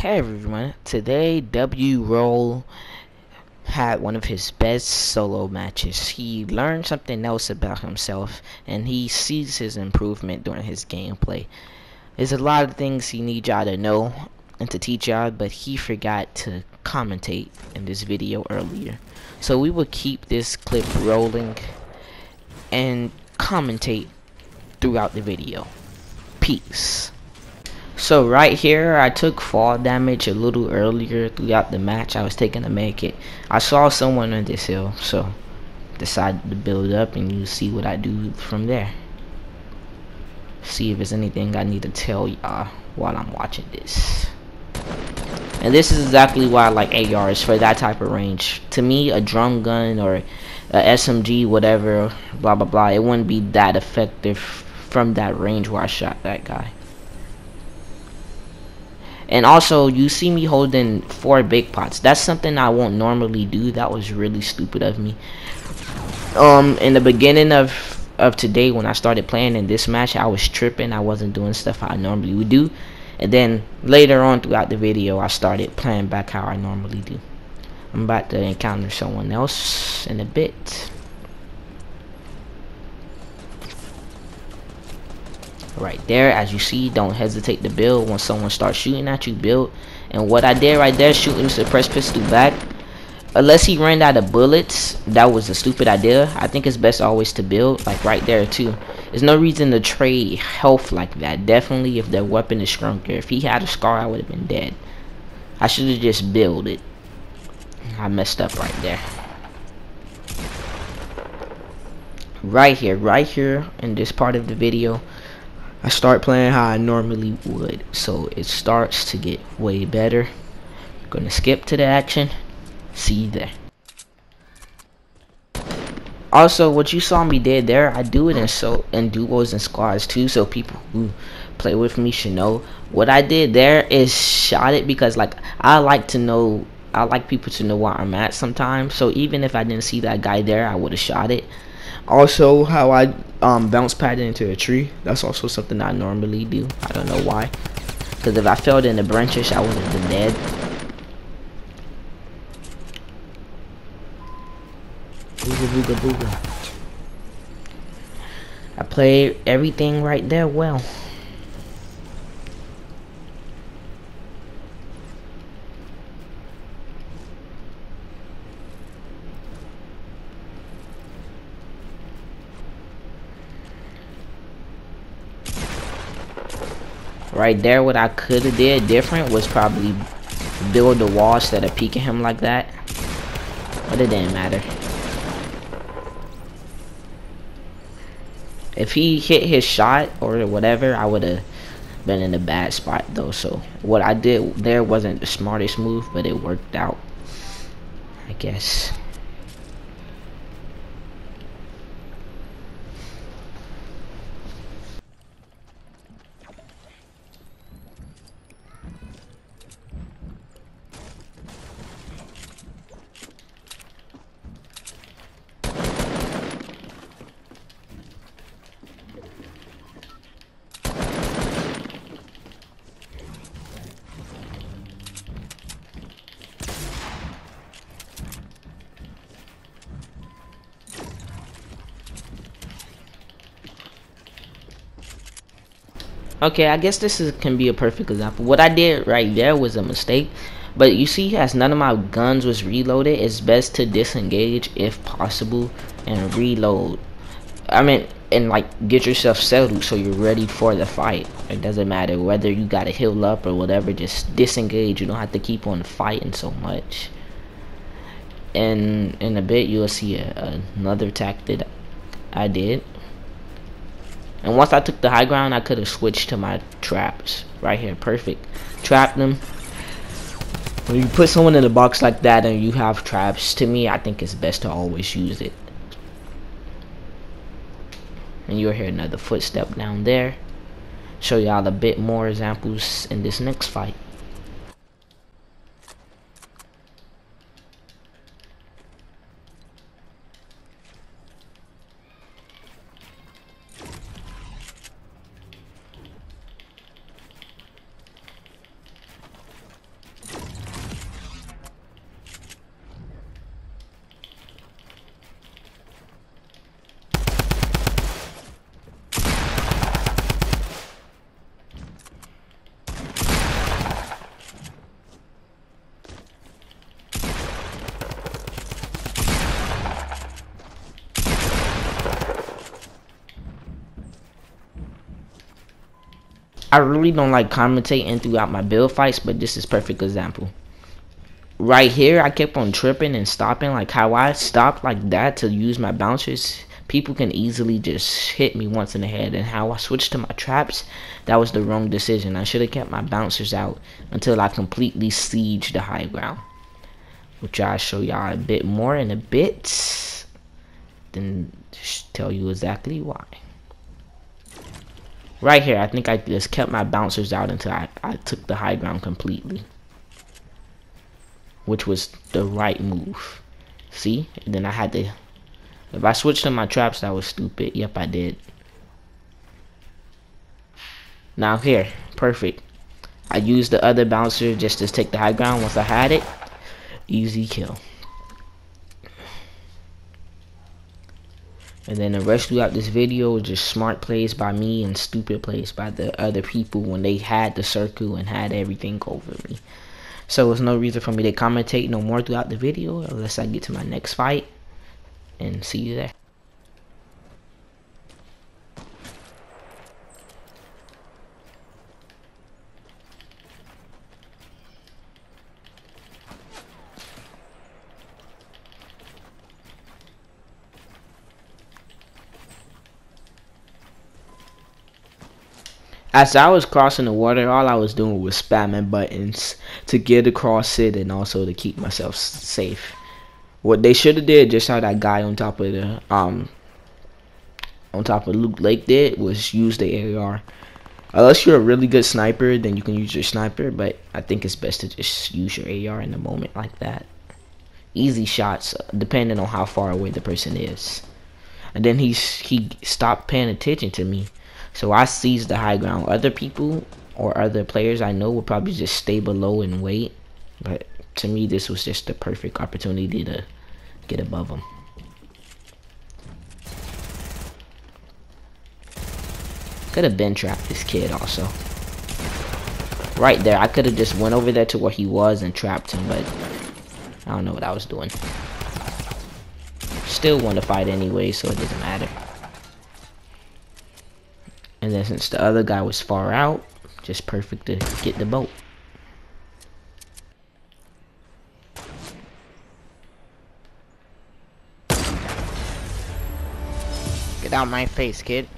Hey everyone, today W Rolle had one of his best solo matches. He learned something else about himself and he sees his improvement during his gameplay. There's a lot of things he needs y'all to know and to teach y'all, but he forgot to commentate in this video earlier. So we will keep this clip rolling and commentate throughout the video. Peace. So right here, I took fall damage a little earlier throughout the match. I was taking to make it. I saw someone on this hill, so decided to build up and you see what I do from there. See if there's anything I need to tell y'all while I'm watching this. And this is exactly why I like ARs for that type of range. To me, a drum gun or a SMG, whatever, blah blah blah, it wouldn't be that effective from that range where I shot that guy. And also, you see me holding four big pots. That's something I won't normally do. That was really stupid of me. Um, in the beginning of of today, when I started playing in this match, I was tripping. I wasn't doing stuff I normally would do. And then later on throughout the video, I started playing back how I normally do. I'm about to encounter someone else in a bit. Right there. As you see don't hesitate to build. When someone starts shooting at you build. And what I did right there shooting suppressed pistol back. Unless he ran out of bullets that was a stupid idea. I think it's best always to build like right there too. There's no reason to trade health like that. Definitely if their weapon is stronger. If he had a scar I would have been dead. I should have just built it. I messed up right there. Right here right here in this part of the video I start playing how I normally would. So it starts to get way better. Gonna skip to the action. See you there. Also, what you saw me did there, I do it in so in duos and squads too, so people who play with me should know. What I did there is shot it because like I like to know I like people to know where I'm at sometimes. So even if I didn't see that guy there, I would have shot it. Also, how I um, bounce pad into a tree. That's also something I normally do. I don't know why. Because if I fell in the branches, I would have been dead. Booga booga booga. I played everything right there well. Right there what I could have did different was probably build the wall instead of peeking him like that. But it didn't matter. If he hit his shot or whatever I would have been in a bad spot though. So what I did there wasn't the smartest move but it worked out I guess Okay, I guess this is, can be a perfect example. What I did right there was a mistake. But you see, as none of my guns was reloaded, it's best to disengage if possible and reload. I mean, and like get yourself settled so you're ready for the fight. It doesn't matter whether you gotta heal up or whatever, just disengage. You don't have to keep on fighting so much. And in a bit, you'll see a, another tactic I did. And once I took the high ground, I could have switched to my traps. Right here, perfect. Trap them. When you put someone in a box like that and you have traps, to me, I think it's best to always use it. And you'll hear another footstep down there. Show y'all a bit more examples in this next fight. I really don't like commentating throughout my build fights, but this is perfect example. Right here, I kept on tripping and stopping, like how I stopped like that to use my bouncers. People can easily just hit me once in the head, and how I switched to my traps, that was the wrong decision. I should have kept my bouncers out until I completely sieged the high ground. Which I'll show y'all a bit more in a bit. Then tell you exactly why. Right here, I think I just kept my bouncers out until I, I took the high ground completely. Which was the right move. See? And then I had to... If I switched to my traps, that was stupid. Yep, I did. Now here, perfect. I used the other bouncer just to take the high ground once I had it. Easy kill. And then the rest throughout this video was just smart plays by me and stupid plays by the other people when they had the circle and had everything over me. So there's no reason for me to commentate no more throughout the video unless I get to my next fight. And see you there. As I was crossing the water, all I was doing was spamming buttons to get across it and also to keep myself safe. What they should have did, just how that guy on top of the um on top of Loot Lake did, was use the AR. Unless you're a really good sniper, then you can use your sniper, but I think it's best to just use your AR in a moment like that. Easy shots, depending on how far away the person is. And then he's he stopped paying attention to me so I seized the high ground. Other people or other players I know would probably just stay below and wait. But to me, this was just the perfect opportunity to get above them. Could have been trapped this kid also. Right there, I could have just went over there to where he was and trapped him, but I don't know what I was doing. Still want to fight anyway, so it doesn't matter. And then since the other guy was far out, just perfect to get the boat. Get out my face, kid.